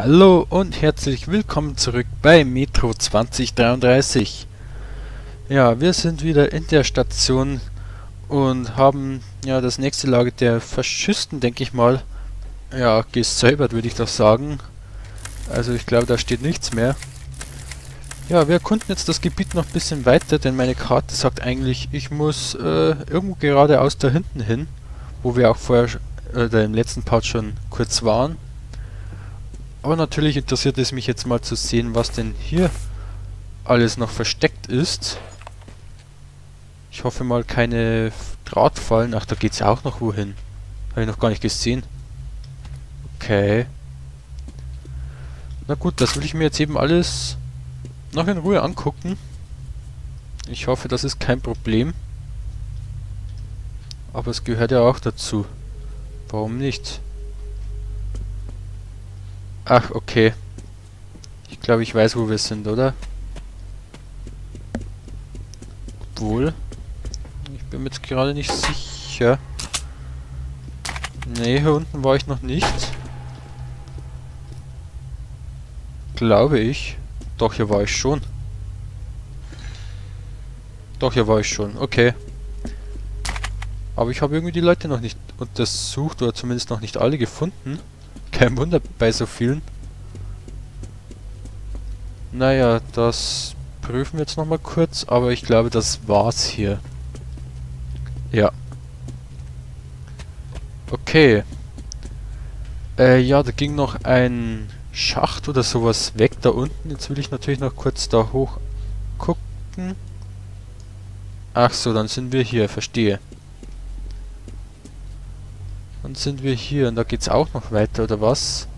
Hallo und herzlich willkommen zurück bei Metro 2033. Ja, wir sind wieder in der Station und haben ja das nächste Lager der Faschisten, denke ich mal, ja, gesäubert, würde ich doch sagen. Also ich glaube, da steht nichts mehr. Ja, wir erkunden jetzt das Gebiet noch ein bisschen weiter, denn meine Karte sagt eigentlich, ich muss äh, irgendwo geradeaus da hinten hin, wo wir auch vorher äh, im letzten Part schon kurz waren. Aber natürlich interessiert es mich jetzt mal zu sehen, was denn hier alles noch versteckt ist. Ich hoffe mal keine Drahtfallen. Ach, da geht es auch noch wohin. Habe ich noch gar nicht gesehen. Okay. Na gut, das will ich mir jetzt eben alles noch in Ruhe angucken. Ich hoffe, das ist kein Problem. Aber es gehört ja auch dazu. Warum nicht? Ach, okay. Ich glaube, ich weiß, wo wir sind, oder? Obwohl. Ich bin mir jetzt gerade nicht sicher. Nee, hier unten war ich noch nicht. Glaube ich. Doch, hier war ich schon. Doch, hier war ich schon. Okay. Aber ich habe irgendwie die Leute noch nicht untersucht oder zumindest noch nicht alle gefunden. Kein Wunder bei so vielen. Naja, das prüfen wir jetzt nochmal kurz, aber ich glaube, das war's hier. Ja. Okay. Äh, ja, da ging noch ein Schacht oder sowas weg da unten. Jetzt will ich natürlich noch kurz da hoch gucken. Ach so, dann sind wir hier, verstehe. Dann sind wir hier und da geht's auch noch weiter, oder was?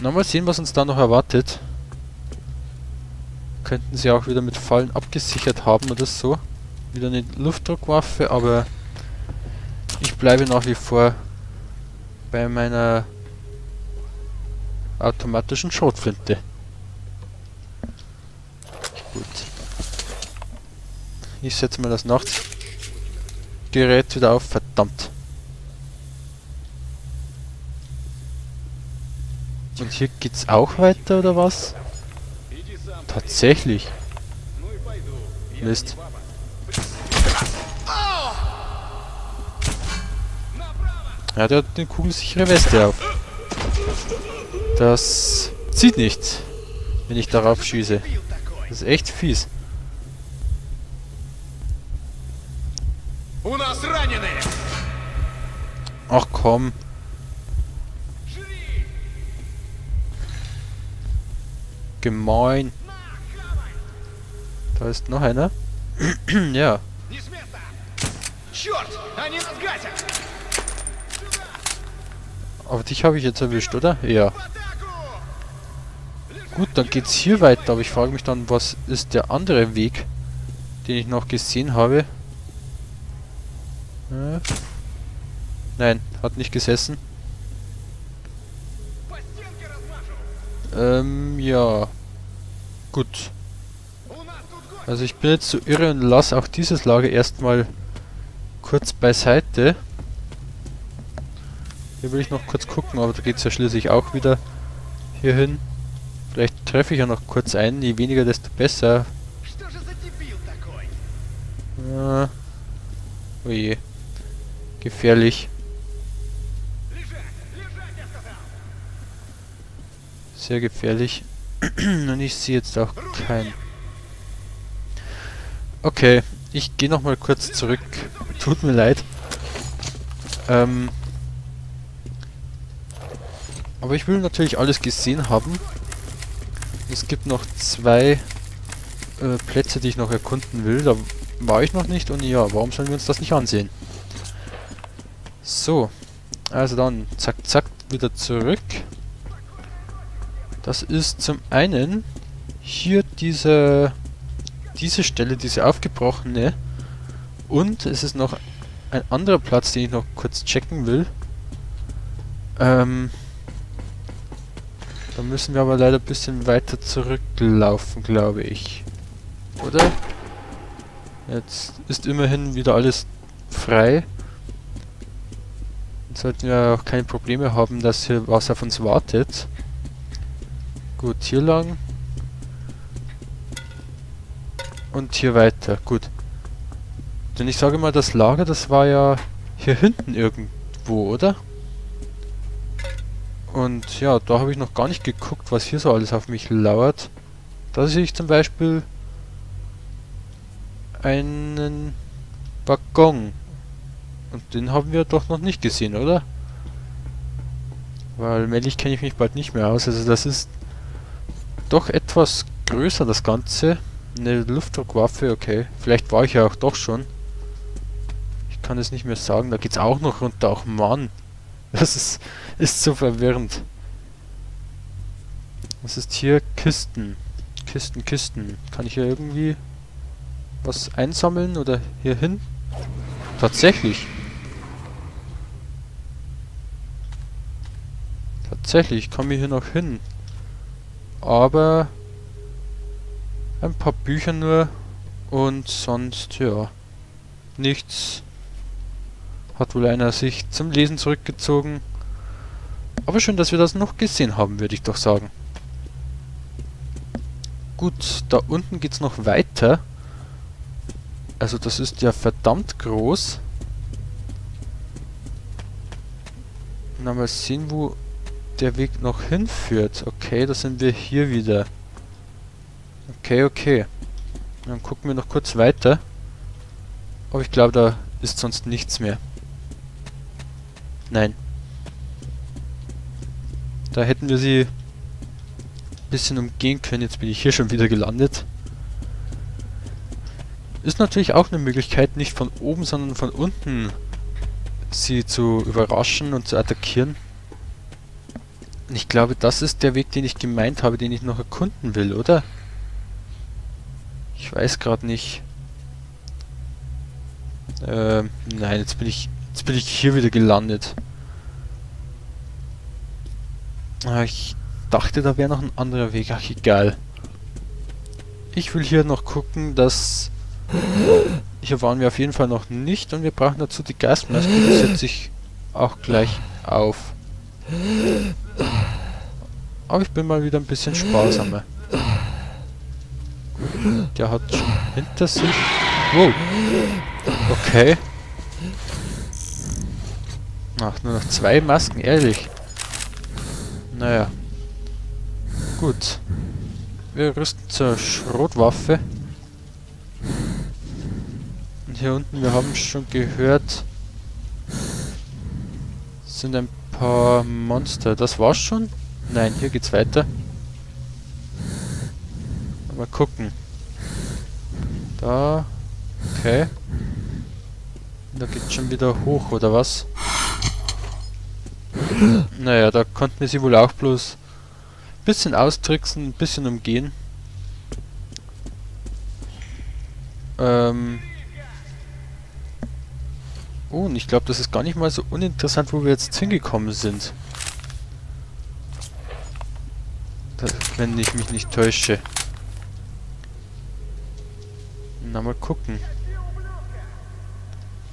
Na, mal sehen, was uns da noch erwartet. Könnten sie auch wieder mit Fallen abgesichert haben oder so. Wieder eine Luftdruckwaffe, aber ich bleibe nach wie vor bei meiner automatischen Schrotflinte. Gut. Ich setze mal das Nachtgerät wieder auf. Verdammt. Und hier geht's auch weiter, oder was? Tatsächlich. Mist. Ja, der hat eine kugelsichere Weste auf. Das zieht nicht, wenn ich darauf schieße. Das ist echt fies. Ach komm. Gemein. Da ist noch einer. ja. Aber dich habe ich jetzt erwischt, oder? Ja. Gut, dann geht's hier weiter, aber ich frage mich dann, was ist der andere Weg, den ich noch gesehen habe? Äh. Nein, hat nicht gesessen. Ähm, ja. Gut. Also ich bin jetzt so irre und lasse auch dieses Lager erstmal kurz beiseite. Hier will ich noch kurz gucken, aber da geht es ja schließlich auch wieder hier hin. Vielleicht treffe ich ja noch kurz ein, je weniger desto besser. Ah. Oje. Gefährlich. Sehr gefährlich. Und ich sehe jetzt auch keinen. Okay, ich gehe nochmal kurz zurück. Tut mir leid. Ähm, aber ich will natürlich alles gesehen haben. Es gibt noch zwei äh, Plätze, die ich noch erkunden will. Da war ich noch nicht und ja, warum sollen wir uns das nicht ansehen? So, also dann zack zack wieder zurück. Das ist zum einen hier diese, diese Stelle, diese aufgebrochene. Und es ist noch ein anderer Platz, den ich noch kurz checken will. Ähm, da müssen wir aber leider ein bisschen weiter zurücklaufen, glaube ich. Oder? Jetzt ist immerhin wieder alles frei. Dann sollten wir auch keine Probleme haben, dass hier was auf uns wartet. Gut, hier lang. Und hier weiter. Gut. Denn ich sage mal, das Lager, das war ja hier hinten irgendwo, oder? Und ja, da habe ich noch gar nicht geguckt, was hier so alles auf mich lauert. Da sehe ich zum Beispiel einen Waggon. Und den haben wir doch noch nicht gesehen, oder? Weil männlich kenne ich mich bald nicht mehr aus. Also das ist doch etwas größer, das Ganze. Eine Luftdruckwaffe, okay. Vielleicht war ich ja auch doch schon. Ich kann es nicht mehr sagen. Da geht's auch noch runter. Auch Mann. Das ist, ist so verwirrend. Was ist hier? Kisten. Kisten, Kisten. Kann ich hier irgendwie was einsammeln oder hier hin? Tatsächlich. Tatsächlich, ich komme hier noch hin. Aber ein paar Bücher nur und sonst, ja, nichts. Hat wohl einer sich zum Lesen zurückgezogen. Aber schön, dass wir das noch gesehen haben, würde ich doch sagen. Gut, da unten geht's noch weiter. Also das ist ja verdammt groß. Na, mal sehen, wo der Weg noch hinführt. Okay, da sind wir hier wieder. Okay, okay. Dann gucken wir noch kurz weiter. Aber ich glaube, da ist sonst nichts mehr. Nein. Da hätten wir sie ein bisschen umgehen können. Jetzt bin ich hier schon wieder gelandet. Ist natürlich auch eine Möglichkeit, nicht von oben, sondern von unten sie zu überraschen und zu attackieren. Ich glaube, das ist der Weg, den ich gemeint habe, den ich noch erkunden will, oder? Ich weiß gerade nicht. Ähm, nein, jetzt bin ich jetzt bin ich hier wieder gelandet. Ah, ich dachte, da wäre noch ein anderer Weg. Ach, egal. Ich will hier noch gucken, dass hier waren wir auf jeden Fall noch nicht und wir brauchen dazu die Gasmaske. Die setze ich auch gleich auf. Aber ich bin mal wieder ein bisschen sparsamer. Der hat schon hinter sich... Wow. Okay. Ach, nur noch zwei Masken, ehrlich. Naja. Gut. Wir rüsten zur Schrotwaffe hier unten, wir haben schon gehört, sind ein paar Monster. Das war's schon? Nein, hier geht's weiter. Mal gucken. Da. Okay. Da geht's schon wieder hoch, oder was? Naja, da konnten wir sie wohl auch bloß ein bisschen austricksen, ein bisschen umgehen. Ähm, Oh, und ich glaube, das ist gar nicht mal so uninteressant, wo wir jetzt hingekommen sind. Das, wenn ich mich nicht täusche. Na, mal gucken.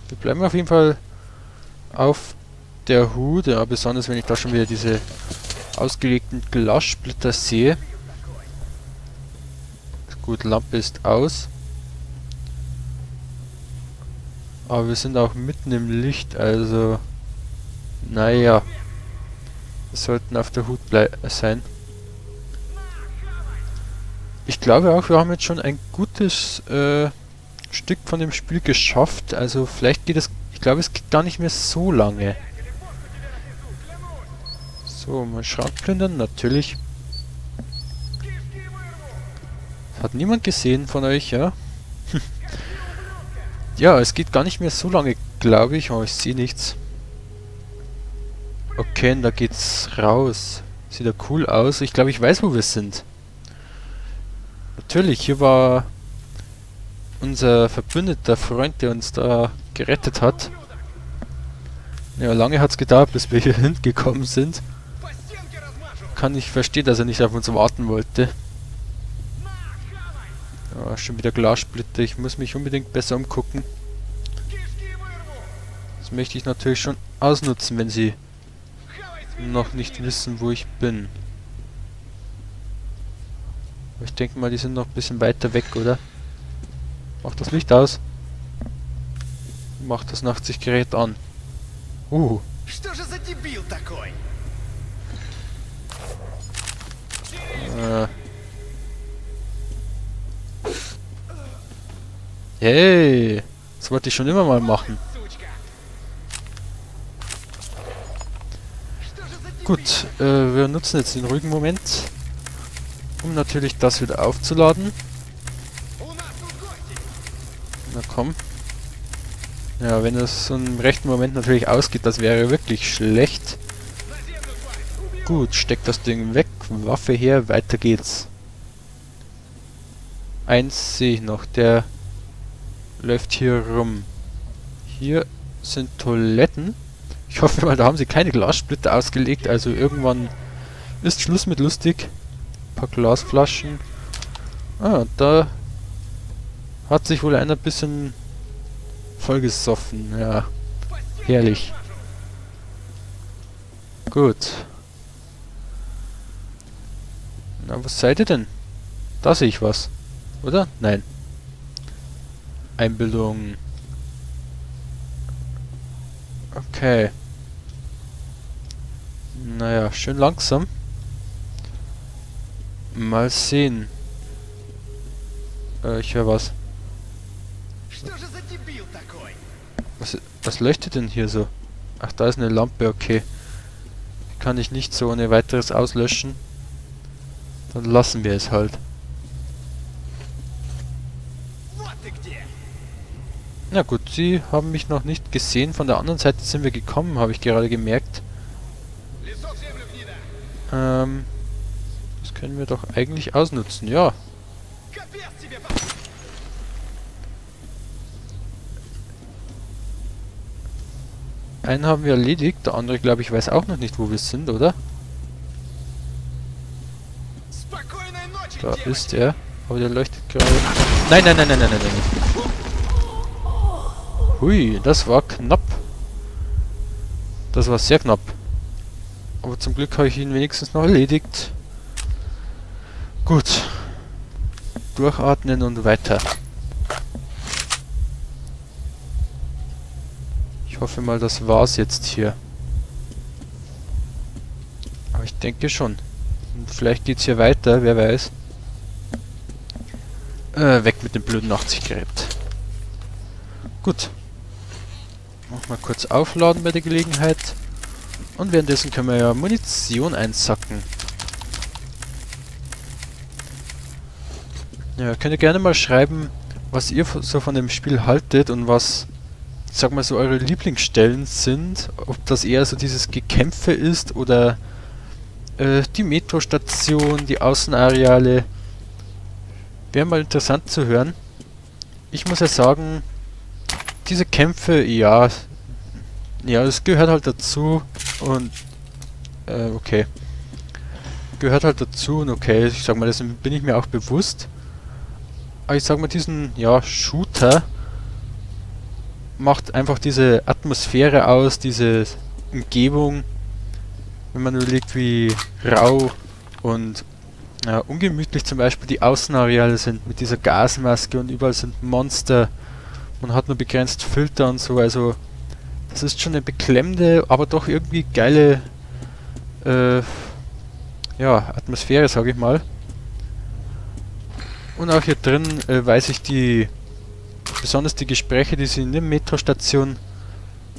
Wir bleiben auf jeden Fall auf der Hut, ja, besonders wenn ich da schon wieder diese ausgelegten Glassplitter sehe. Gut, Lampe ist aus. Aber wir sind auch mitten im Licht, also... Naja. Wir sollten auf der Hut sein. Ich glaube auch, wir haben jetzt schon ein gutes äh, Stück von dem Spiel geschafft. Also vielleicht geht es... Ich glaube, es geht gar nicht mehr so lange. So, mal Schrank plündern, natürlich. Hat niemand gesehen von euch, ja? Ja, es geht gar nicht mehr so lange, glaube ich. Oh, ich sehe nichts. Okay, da geht's raus. Sieht ja cool aus. Ich glaube, ich weiß, wo wir sind. Natürlich, hier war unser verbündeter Freund, der uns da gerettet hat. Ja, lange hat's gedauert, bis wir hier hingekommen sind. Kann ich verstehen, dass er nicht auf uns warten wollte. Ja, schon wieder Glassplitter. Ich muss mich unbedingt besser umgucken. Das möchte ich natürlich schon ausnutzen, wenn sie noch nicht wissen, wo ich bin. Ich denke mal, die sind noch ein bisschen weiter weg, oder? Macht das Licht aus. Macht das Nachtsichtgerät an. Uh. Äh. Hey, das wollte ich schon immer mal machen. Gut, äh, wir nutzen jetzt den ruhigen Moment, um natürlich das wieder aufzuladen. Na komm. Ja, wenn das so im rechten Moment natürlich ausgeht, das wäre wirklich schlecht. Gut, steckt das Ding weg, Waffe her, weiter geht's. Eins sehe ich noch, der läuft hier rum. Hier sind Toiletten. Ich hoffe mal, da haben sie keine Glassplitter ausgelegt, also irgendwann ist Schluss mit lustig. Paar Glasflaschen. Ah, da hat sich wohl einer ein bisschen vollgesoffen, ja. Herrlich. Gut. Na, was seid ihr denn? Da sehe ich was. Oder? Nein. Einbildung. Okay. Naja, schön langsam. Mal sehen. Äh, ich höre was. was. Was leuchtet denn hier so? Ach, da ist eine Lampe, okay. Kann ich nicht so ohne weiteres auslöschen. Dann lassen wir es halt. Na gut, sie haben mich noch nicht gesehen. Von der anderen Seite sind wir gekommen, habe ich gerade gemerkt. Ähm, können wir doch eigentlich ausnutzen, ja. Einen haben wir erledigt, der andere, glaube ich, weiß auch noch nicht, wo wir sind, oder? Da ist er. Aber der leuchtet gerade... Nein, nein, nein, nein, nein, nein, nein. Hui, das war knapp. Das war sehr knapp. Aber zum Glück habe ich ihn wenigstens noch erledigt. Gut. Durchatmen und weiter. Ich hoffe mal, das war's jetzt hier. Aber ich denke schon. Und vielleicht geht's hier weiter, wer weiß. Äh, weg mit dem blöden 80-Gerät. Gut. Noch mal kurz aufladen bei der Gelegenheit. Und währenddessen können wir ja Munition einsacken. Ja, könnt ihr gerne mal schreiben, was ihr so von dem Spiel haltet und was, sag mal so, eure Lieblingsstellen sind. Ob das eher so dieses Gekämpfe ist oder äh, die Metrostation, die Außenareale. Wäre mal interessant zu hören. Ich muss ja sagen, diese Kämpfe, ja, ja, es gehört halt dazu und, äh, okay. Gehört halt dazu und okay, ich sag mal, das bin ich mir auch bewusst. Aber ich sag mal, diesen, ja, Shooter macht einfach diese Atmosphäre aus, diese Umgebung, wenn man überlegt, wie rau und ja, ungemütlich zum Beispiel die Außenareale sind mit dieser Gasmaske und überall sind Monster. Man hat nur begrenzt Filter und so, also das ist schon eine beklemmende, aber doch irgendwie geile äh, ja, Atmosphäre, sage ich mal. Und auch hier drin äh, weiß ich die, besonders die Gespräche, die sie in der Metrostation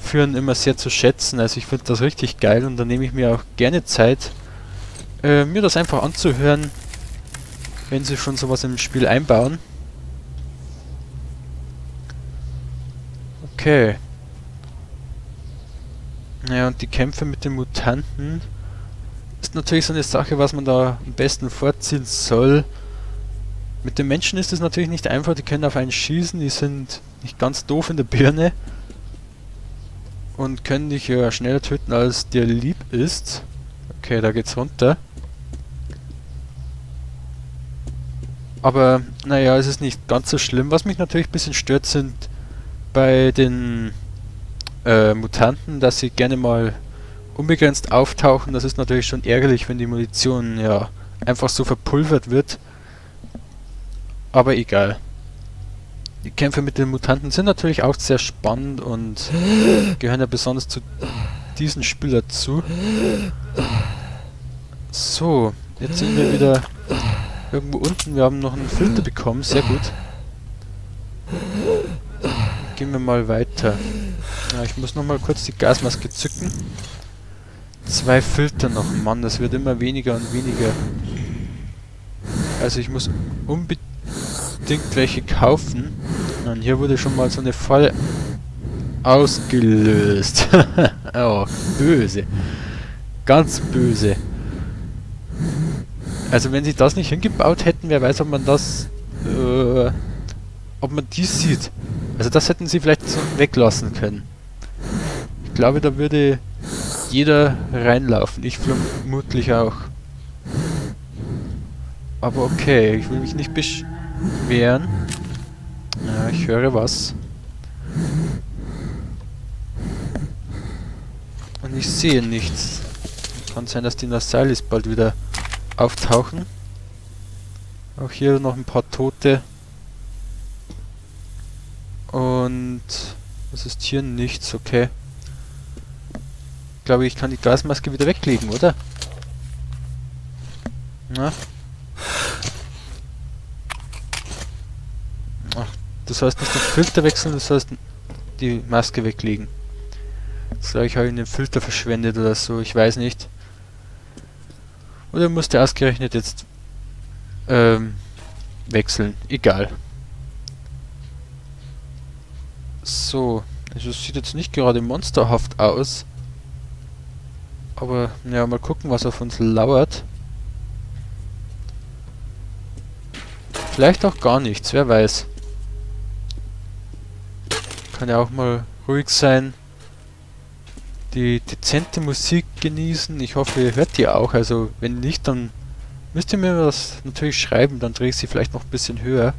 führen, immer sehr zu schätzen. Also ich finde das richtig geil und da nehme ich mir auch gerne Zeit, äh, mir das einfach anzuhören, wenn sie schon sowas im Spiel einbauen. Okay. Naja, und die Kämpfe mit den Mutanten ist natürlich so eine Sache, was man da am besten vorziehen soll. Mit den Menschen ist es natürlich nicht einfach, die können auf einen schießen, die sind nicht ganz doof in der Birne und können dich ja schneller töten, als dir lieb ist. Okay, da geht's runter. Aber, naja, es ist nicht ganz so schlimm. Was mich natürlich ein bisschen stört, sind bei den äh, Mutanten, dass sie gerne mal unbegrenzt auftauchen. Das ist natürlich schon ärgerlich, wenn die Munition ja einfach so verpulvert wird. Aber egal. Die Kämpfe mit den Mutanten sind natürlich auch sehr spannend und gehören ja besonders zu diesem Spiel dazu. So, jetzt sind wir wieder irgendwo unten. Wir haben noch einen Filter bekommen, sehr gut. Gehen wir mal weiter. Ja, ich muss noch mal kurz die Gasmaske zücken. Zwei Filter noch, Mann, das wird immer weniger und weniger. Also ich muss unbedingt welche kaufen. Und hier wurde schon mal so eine Falle ausgelöst. oh, böse. Ganz böse. Also wenn sie das nicht hingebaut hätten, wer weiß, ob man das... Äh, ob man dies sieht. Also das hätten sie vielleicht so weglassen können. Ich glaube, da würde jeder reinlaufen. Ich vermutlich auch. Aber okay, ich will mich nicht beschweren. Ja, ich höre was. Und ich sehe nichts. Kann sein, dass die Nasalis bald wieder auftauchen. Auch hier noch ein paar Tote. Und was ist hier? Nichts, okay. Ich glaube, ich kann die Gasmaske wieder weglegen, oder? Na? Ach, das heißt nicht den Filter wechseln, das heißt die Maske weglegen. Das glaube ich habe ich den Filter verschwendet oder so, ich weiß nicht. Oder musste ausgerechnet jetzt ähm, wechseln. Egal. So, also es sieht jetzt nicht gerade monsterhaft aus. Aber, ja, mal gucken, was auf uns lauert. Vielleicht auch gar nichts, wer weiß Kann ja auch mal ruhig sein. Die dezente Musik genießen. Ich hoffe, ihr hört die auch. Also, wenn nicht, dann müsst ihr mir das natürlich schreiben. Dann drehe ich sie vielleicht noch ein bisschen höher.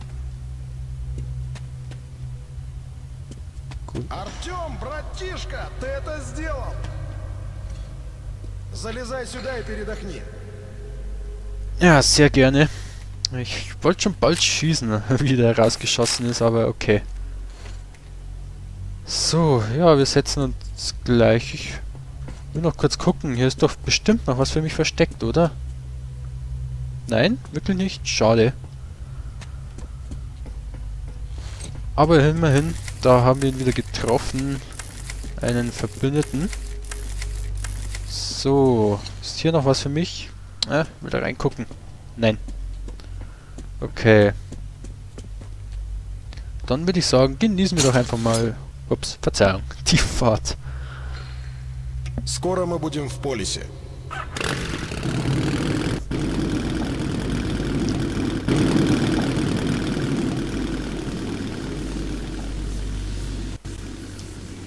Gut. Артем, братишка, ты это сделал! Залезай сюда и передохни. Ja, sehr gerne. Ich wollte schon bald schießen, wie der rausgeschossen ist, aber okay. So, ja, wir setzen uns gleich. Ich will noch kurz gucken. Hier ist doch bestimmt noch was für mich versteckt, oder? Nein? Wirklich nicht? Schade. Aber immerhin, da haben wir ihn wieder getroffen. Einen Verbündeten. So, ist hier noch was für mich? Äh, will da reingucken? Nein. Okay. Dann würde ich sagen, genießen wir doch einfach mal Ups, Verzeihung. Die Fahrt. Скоро мы будем в полисе.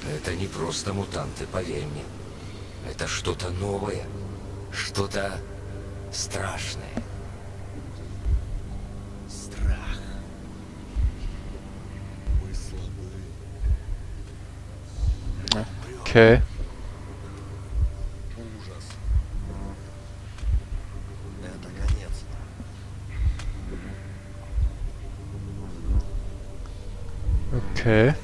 Это не просто мутанты, поверь мне. Это что-то новое, что-то страшное. Okay. Okay.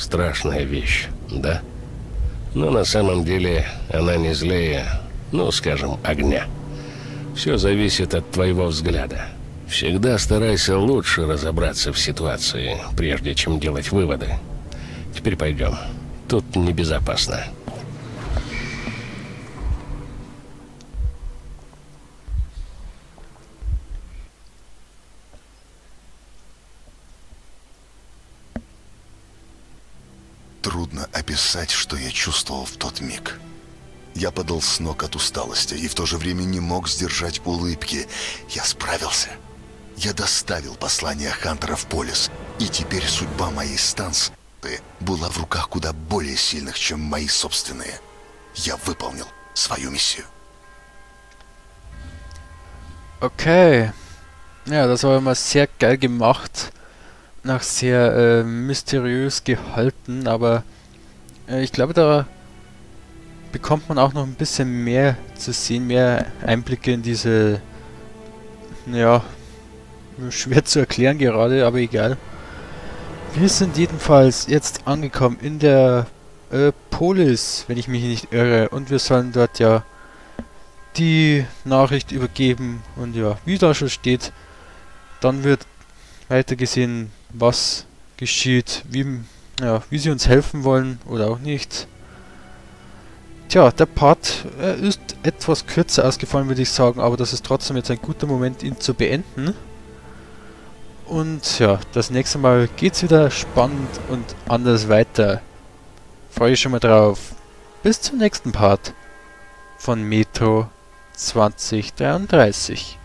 Страшная вещь, да? Но на самом деле она не злее, ну, скажем, огня. Все зависит от твоего взгляда. Всегда старайся лучше разобраться в ситуации, прежде чем делать выводы. Теперь пойдем. Тут небезопасно. Трудно описать, что я чувствовал в тот миг. Я подал с ног от усталости и в то же время не мог сдержать улыбки. Я справился. Я доставил послание Хантера в Полис, и теперь судьба моей станции была в руках куда более сильных, чем мои собственные. Я выполнил свою миссию. Okay. Ja, das war immer sehr geil gemacht. Nach sehr äh, mysteriös gehalten, aber äh, ich glaube, da bekommt man auch noch ein bisschen mehr zu sehen, mehr Einblicke in diese, ja, schwer zu erklären gerade, aber egal. Wir sind jedenfalls jetzt angekommen in der äh, Polis, wenn ich mich nicht irre, und wir sollen dort ja die Nachricht übergeben und ja, wie da schon steht, dann wird weitergesehen, was geschieht, wie, ja, wie sie uns helfen wollen oder auch nicht. Tja, der Part äh, ist etwas kürzer ausgefallen, würde ich sagen, aber das ist trotzdem jetzt ein guter Moment, ihn zu beenden. Und ja, das nächste Mal geht's wieder spannend und anders weiter. Freue ich schon mal drauf. Bis zum nächsten Part von Metro 2033.